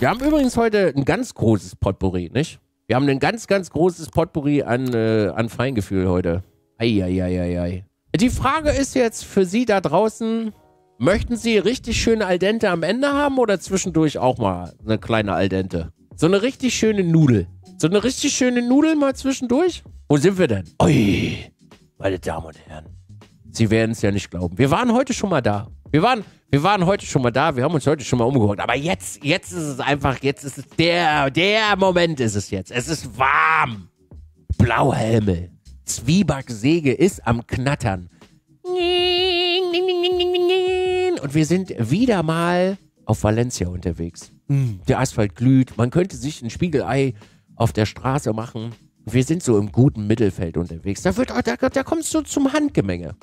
Wir haben übrigens heute ein ganz großes Potpourri, nicht? Wir haben ein ganz, ganz großes Potpourri an, äh, an Feingefühl heute. Eieieiei. Die Frage ist jetzt für Sie da draußen, möchten Sie richtig schöne Al dente am Ende haben oder zwischendurch auch mal eine kleine Al dente? So eine richtig schöne Nudel. So eine richtig schöne Nudel mal zwischendurch? Wo sind wir denn? Ui, meine Damen und Herren. Sie werden es ja nicht glauben. Wir waren heute schon mal da. Wir waren, wir waren heute schon mal da. Wir haben uns heute schon mal umgeguckt. Aber jetzt, jetzt ist es einfach, jetzt ist es der, der Moment ist es jetzt. Es ist warm. Blauhelme. Zwiebacksäge ist am Knattern. Und wir sind wieder mal auf Valencia unterwegs. Der Asphalt glüht. Man könnte sich ein Spiegelei auf der Straße machen. Wir sind so im guten Mittelfeld unterwegs. Da, wird, da, da kommt es so zum Handgemenge.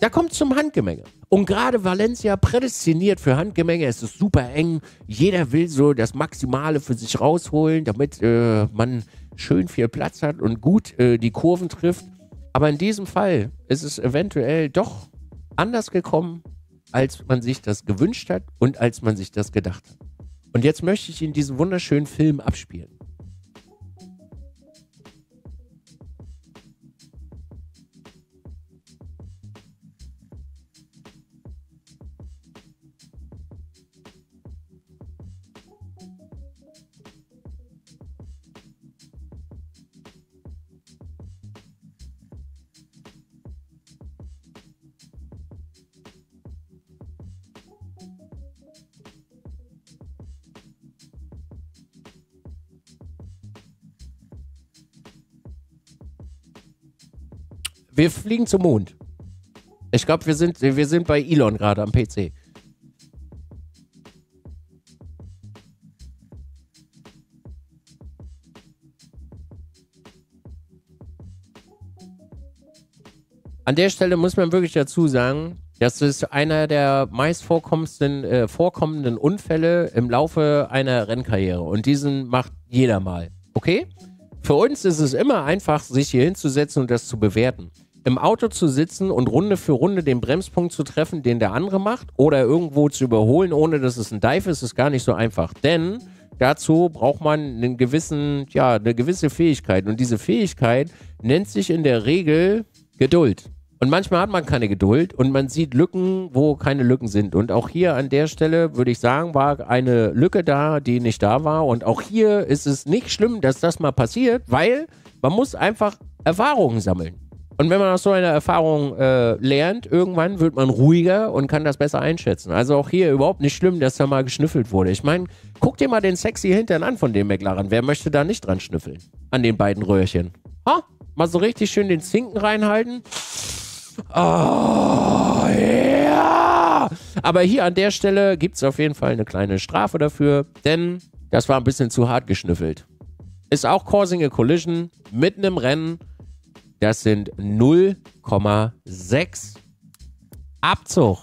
Da kommt es zum Handgemenge. Und gerade Valencia prädestiniert für Handgemenge. Es ist super eng. Jeder will so das Maximale für sich rausholen, damit äh, man schön viel Platz hat und gut äh, die Kurven trifft. Aber in diesem Fall ist es eventuell doch anders gekommen, als man sich das gewünscht hat und als man sich das gedacht hat. Und jetzt möchte ich Ihnen diesen wunderschönen Film abspielen. Wir fliegen zum Mond. Ich glaube, wir sind, wir sind bei Elon gerade am PC. An der Stelle muss man wirklich dazu sagen, das ist einer der meist äh, vorkommenden Unfälle im Laufe einer Rennkarriere. Und diesen macht jeder mal. Okay? Für uns ist es immer einfach, sich hier hinzusetzen und das zu bewerten im Auto zu sitzen und Runde für Runde den Bremspunkt zu treffen, den der andere macht, oder irgendwo zu überholen, ohne dass es ein Dive ist, ist gar nicht so einfach. Denn dazu braucht man einen gewissen, ja, eine gewisse Fähigkeit. Und diese Fähigkeit nennt sich in der Regel Geduld. Und manchmal hat man keine Geduld und man sieht Lücken, wo keine Lücken sind. Und auch hier an der Stelle würde ich sagen, war eine Lücke da, die nicht da war. Und auch hier ist es nicht schlimm, dass das mal passiert, weil man muss einfach Erfahrungen sammeln. Und wenn man aus so einer Erfahrung äh, lernt, irgendwann wird man ruhiger und kann das besser einschätzen. Also auch hier überhaupt nicht schlimm, dass da mal geschnüffelt wurde. Ich meine, guck dir mal den sexy Hintern an von dem McLaren. Wer möchte da nicht dran schnüffeln? An den beiden Röhrchen. Ha? Mal so richtig schön den Zinken reinhalten. Oh, ja! Aber hier an der Stelle gibt es auf jeden Fall eine kleine Strafe dafür, denn das war ein bisschen zu hart geschnüffelt. Ist auch Causing a Collision mitten im Rennen das sind 0,6 Abzug.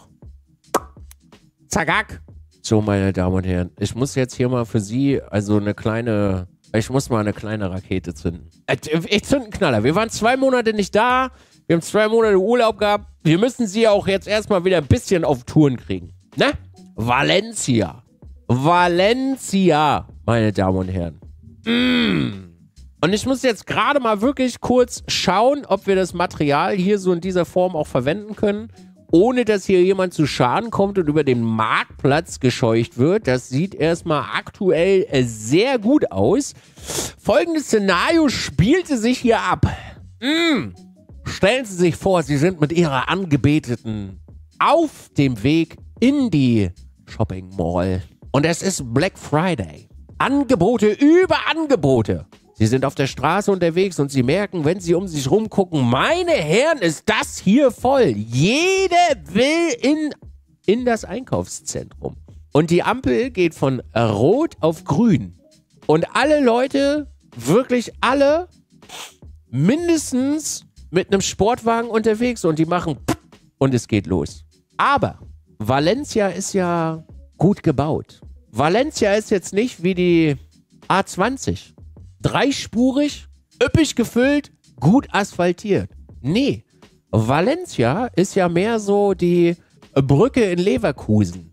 Zagak. So, meine Damen und Herren, ich muss jetzt hier mal für Sie also eine kleine, ich muss mal eine kleine Rakete zünden. Äh, ich zünde einen Knaller. Wir waren zwei Monate nicht da. Wir haben zwei Monate Urlaub gehabt. Wir müssen Sie auch jetzt erstmal wieder ein bisschen auf Touren kriegen. Ne? Valencia. Valencia, meine Damen und Herren. Mmh. Und ich muss jetzt gerade mal wirklich kurz schauen, ob wir das Material hier so in dieser Form auch verwenden können, ohne dass hier jemand zu Schaden kommt und über den Marktplatz gescheucht wird. Das sieht erstmal aktuell äh, sehr gut aus. Folgendes Szenario spielte sich hier ab. Mm. Stellen Sie sich vor, Sie sind mit Ihrer Angebeteten auf dem Weg in die Shopping Mall. Und es ist Black Friday. Angebote über Angebote. Sie sind auf der Straße unterwegs und sie merken, wenn sie um sich rumgucken, meine Herren, ist das hier voll. Jeder will in, in das Einkaufszentrum. Und die Ampel geht von rot auf grün. Und alle Leute, wirklich alle, mindestens mit einem Sportwagen unterwegs und die machen und es geht los. Aber Valencia ist ja gut gebaut. Valencia ist jetzt nicht wie die A20 dreispurig, üppig gefüllt, gut asphaltiert. Nee, Valencia ist ja mehr so die Brücke in Leverkusen.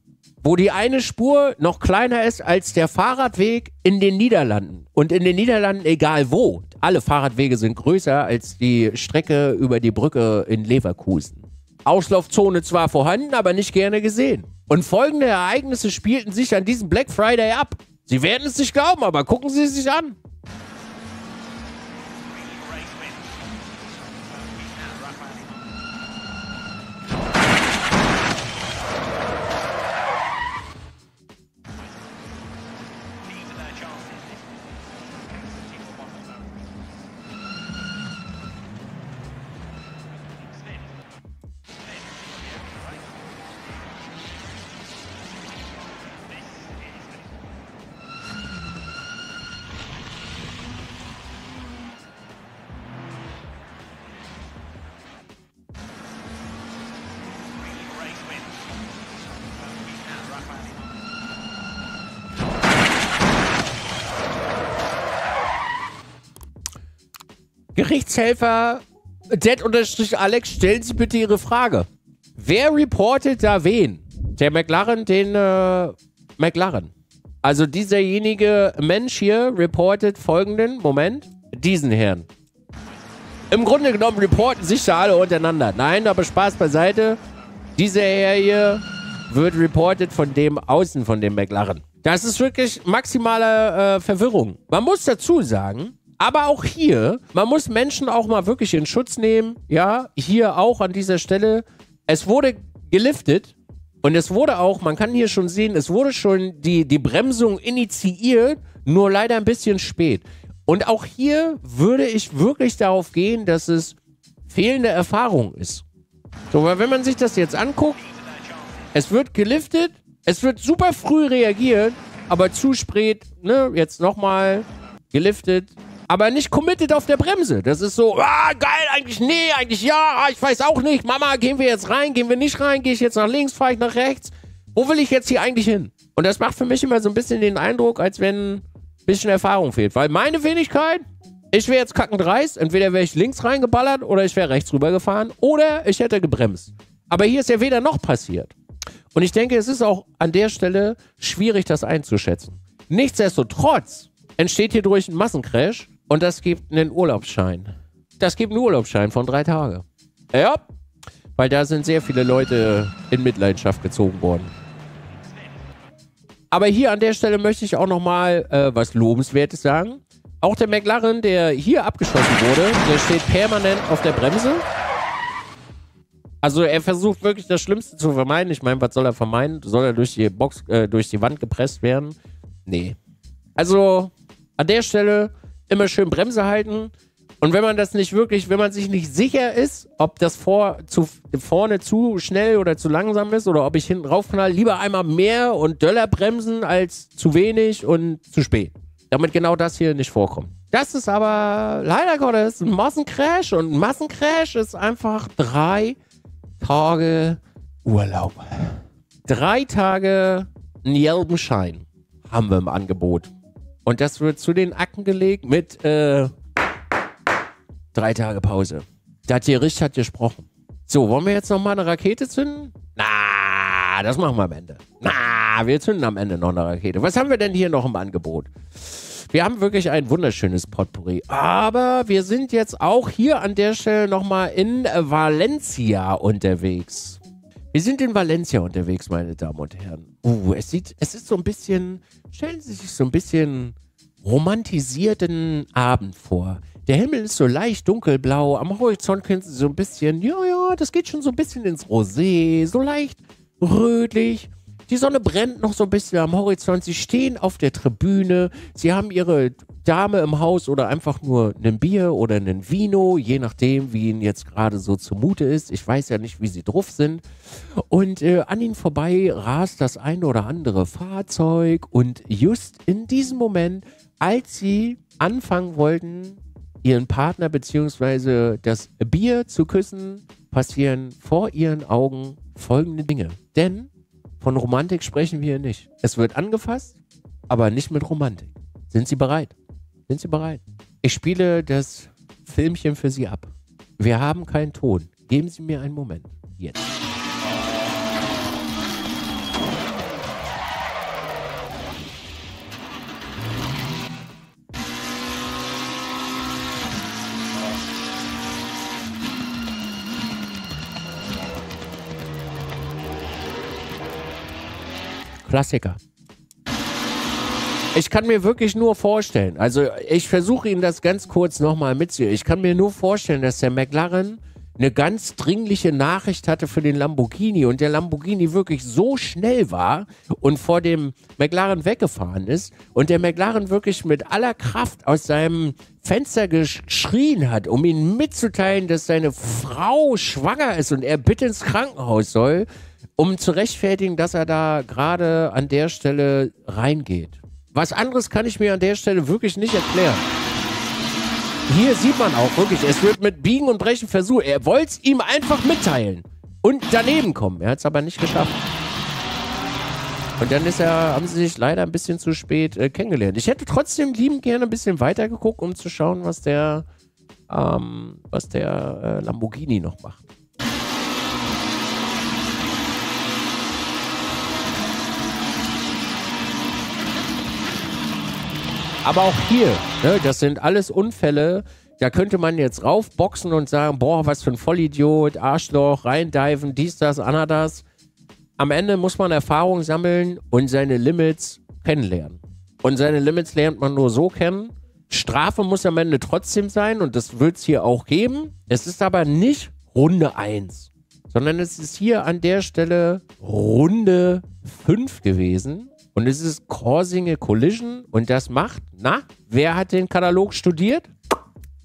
wo die eine Spur noch kleiner ist als der Fahrradweg in den Niederlanden. Und in den Niederlanden, egal wo, alle Fahrradwege sind größer als die Strecke über die Brücke in Leverkusen. Auslaufzone zwar vorhanden, aber nicht gerne gesehen. Und folgende Ereignisse spielten sich an diesem Black Friday ab. Sie werden es nicht glauben, aber gucken Sie es sich an. Gerichtshelfer Dead-Alex, stellen Sie bitte Ihre Frage. Wer reportet da wen? Der McLaren, den äh, McLaren. Also dieserjenige Mensch hier reportet folgenden, Moment, diesen Herrn. Im Grunde genommen reporten sich da alle untereinander. Nein, aber Spaß beiseite. Dieser Herr hier wird reportet von dem Außen von dem McLaren. Das ist wirklich maximale äh, Verwirrung. Man muss dazu sagen, aber auch hier, man muss Menschen auch mal wirklich in Schutz nehmen. Ja, hier auch an dieser Stelle. Es wurde geliftet und es wurde auch, man kann hier schon sehen, es wurde schon die, die Bremsung initiiert, nur leider ein bisschen spät. Und auch hier würde ich wirklich darauf gehen, dass es fehlende Erfahrung ist. So, weil wenn man sich das jetzt anguckt, es wird geliftet, es wird super früh reagiert, aber zu spät, ne, jetzt nochmal geliftet, aber nicht committed auf der Bremse. Das ist so, ah, geil, eigentlich nee, eigentlich ja, ah, ich weiß auch nicht. Mama, gehen wir jetzt rein, gehen wir nicht rein, gehe ich jetzt nach links, fahre ich nach rechts? Wo will ich jetzt hier eigentlich hin? Und das macht für mich immer so ein bisschen den Eindruck, als wenn ein bisschen Erfahrung fehlt. Weil meine Wenigkeit, ich wäre jetzt kackend dreist, entweder wäre ich links reingeballert oder ich wäre rechts rübergefahren oder ich hätte gebremst. Aber hier ist ja weder noch passiert. Und ich denke, es ist auch an der Stelle schwierig, das einzuschätzen. Nichtsdestotrotz entsteht hier durch ein Massencrash und das gibt einen Urlaubsschein. Das gibt einen Urlaubsschein von drei Tagen. Ja, weil da sind sehr viele Leute in Mitleidenschaft gezogen worden. Aber hier an der Stelle möchte ich auch nochmal äh, was Lobenswertes sagen. Auch der McLaren, der hier abgeschossen wurde, der steht permanent auf der Bremse. Also er versucht wirklich das Schlimmste zu vermeiden. Ich meine, was soll er vermeiden? Soll er durch die Box, äh, durch die Wand gepresst werden? Nee. Also an der Stelle immer schön Bremse halten. Und wenn man das nicht wirklich, wenn man sich nicht sicher ist, ob das vor, zu, vorne zu schnell oder zu langsam ist oder ob ich hinten raufknall, lieber einmal mehr und döller bremsen als zu wenig und zu spät. Damit genau das hier nicht vorkommt. Das ist aber leider Gottes ein Massencrash und ein Massencrash ist einfach drei Tage Urlaub. Drei Tage einen gelben Schein haben wir im Angebot. Und das wird zu den Akten gelegt mit äh, drei Tage Pause. Der Gericht hat gesprochen. So, wollen wir jetzt nochmal eine Rakete zünden? Na, das machen wir am Ende. Na, wir zünden am Ende noch eine Rakete. Was haben wir denn hier noch im Angebot? Wir haben wirklich ein wunderschönes Potpourri. Aber wir sind jetzt auch hier an der Stelle nochmal in Valencia unterwegs. Wir sind in Valencia unterwegs, meine Damen und Herren. Uh, es sieht, es ist so ein bisschen, stellen Sie sich so ein bisschen romantisierten Abend vor. Der Himmel ist so leicht dunkelblau, am Horizont können Sie so ein bisschen, ja, ja, das geht schon so ein bisschen ins Rosé, so leicht rötlich. Die Sonne brennt noch so ein bisschen am Horizont. Sie stehen auf der Tribüne. Sie haben ihre Dame im Haus oder einfach nur ein Bier oder ein Vino, je nachdem, wie ihnen jetzt gerade so zumute ist. Ich weiß ja nicht, wie sie drauf sind. Und äh, an ihnen vorbei rast das eine oder andere Fahrzeug. Und just in diesem Moment, als sie anfangen wollten, ihren Partner bzw. das Bier zu küssen, passieren vor ihren Augen folgende Dinge. Denn von Romantik sprechen wir hier nicht. Es wird angefasst, aber nicht mit Romantik. Sind Sie bereit? Sind Sie bereit? Ich spiele das Filmchen für Sie ab. Wir haben keinen Ton. Geben Sie mir einen Moment. Jetzt. Klassiker. Ich kann mir wirklich nur vorstellen, also ich versuche Ihnen das ganz kurz nochmal mitzunehmen. Ich kann mir nur vorstellen, dass der McLaren eine ganz dringliche Nachricht hatte für den Lamborghini und der Lamborghini wirklich so schnell war und vor dem McLaren weggefahren ist und der McLaren wirklich mit aller Kraft aus seinem Fenster geschrien hat, um ihm mitzuteilen, dass seine Frau schwanger ist und er bitte ins Krankenhaus soll, um zu rechtfertigen, dass er da gerade an der Stelle reingeht. Was anderes kann ich mir an der Stelle wirklich nicht erklären. Hier sieht man auch wirklich, es wird mit Biegen und Brechen versucht. Er wollte es ihm einfach mitteilen und daneben kommen. Er hat es aber nicht geschafft. Und dann ist er, haben sie sich leider ein bisschen zu spät äh, kennengelernt. Ich hätte trotzdem liebend gerne ein bisschen weiter geguckt, um zu schauen, was der, ähm, was der äh, Lamborghini noch macht. Aber auch hier, ne, das sind alles Unfälle. Da könnte man jetzt raufboxen und sagen, boah, was für ein Vollidiot, Arschloch, reindiven, dies, das, anadas. Am Ende muss man Erfahrung sammeln und seine Limits kennenlernen. Und seine Limits lernt man nur so kennen. Strafe muss am Ende trotzdem sein und das wird es hier auch geben. Es ist aber nicht Runde 1, sondern es ist hier an der Stelle Runde 5 gewesen. Und es ist Causing a Collision und das macht, na, wer hat den Katalog studiert?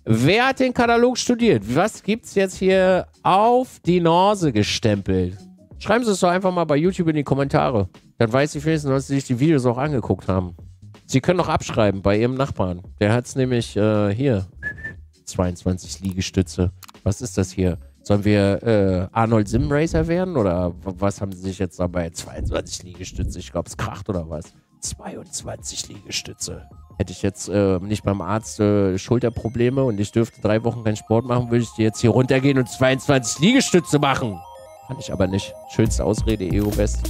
Wer hat den Katalog studiert? Was gibt's jetzt hier auf die Nase gestempelt? Schreiben Sie es doch einfach mal bei YouTube in die Kommentare. Dann weiß ich wenigstens, dass Sie sich die Videos auch angeguckt haben. Sie können auch abschreiben bei Ihrem Nachbarn. Der hat es nämlich äh, hier. 22 Liegestütze. Was ist das hier? Sollen wir äh, Arnold Sim Racer werden oder was haben sie sich jetzt dabei? 22 Liegestütze, ich glaube, es kracht oder was? 22 Liegestütze. Hätte ich jetzt äh, nicht beim Arzt äh, Schulterprobleme und ich dürfte drei Wochen keinen Sport machen, würde ich jetzt hier runtergehen und 22 Liegestütze machen. Kann ich aber nicht. Schönste Ausrede, EO West.